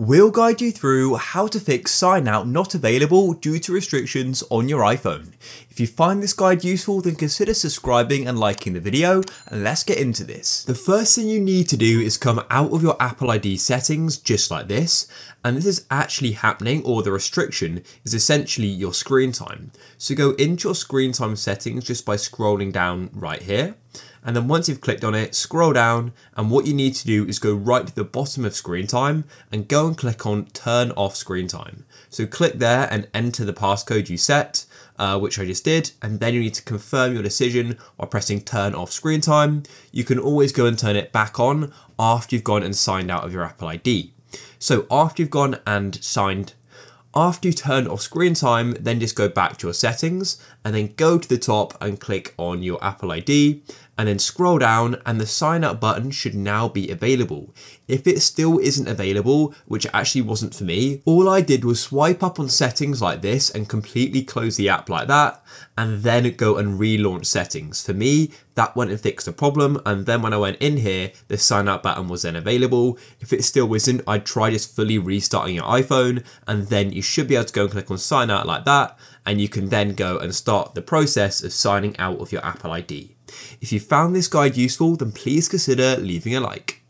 We'll guide you through how to fix sign out not available due to restrictions on your iPhone. If you find this guide useful then consider subscribing and liking the video and let's get into this. The first thing you need to do is come out of your Apple ID settings just like this and this is actually happening or the restriction is essentially your screen time. So go into your screen time settings just by scrolling down right here and then once you've clicked on it, scroll down and what you need to do is go right to the bottom of screen time and go and click on turn off screen time. So click there and enter the passcode you set, uh, which I just did, and then you need to confirm your decision by pressing turn off screen time. You can always go and turn it back on after you've gone and signed out of your Apple ID. So after you've gone and signed after you turn off screen time, then just go back to your settings and then go to the top and click on your Apple ID and then scroll down and the sign up button should now be available. If it still isn't available, which actually wasn't for me, all I did was swipe up on settings like this and completely close the app like that and then go and relaunch settings. For me, that went and fixed the problem and then when I went in here, the sign up button was then available. If it still isn't, I'd try just fully restarting your iPhone and then you should be able to go and click on sign out like that and you can then go and start the process of signing out of your Apple ID. If you found this guide useful, then please consider leaving a like.